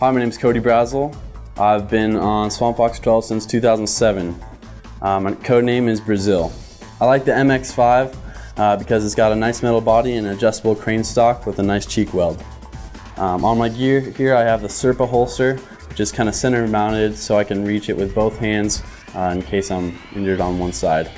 Hi, my name is Cody Brasel. I've been on Swamp Fox 12 since 2007. Um, uh, my code name is Brazil. I like the MX5 uh, because it's got a nice metal body and adjustable crane stock with a nice cheek weld. Um, on my gear here I have the Serpa holster, which is kind of center mounted so I can reach it with both hands uh, in case I'm injured on one side.